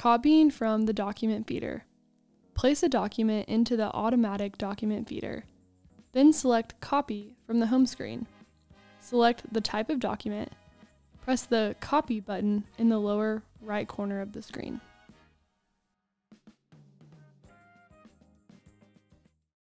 Copying from the document feeder. Place a document into the automatic document feeder. Then select Copy from the home screen. Select the type of document. Press the Copy button in the lower right corner of the screen.